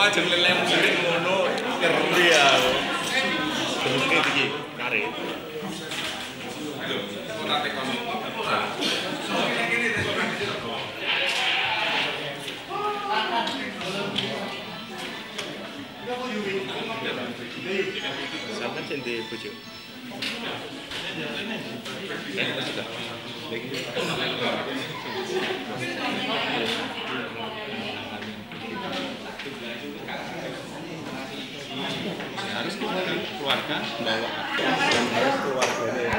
Wah, jeng lele murid ngono ngerti aku. Bentuke iki kare. Sampai di bojo. Eh, sudah. Harus keluarga. Bawa dan harus keluarga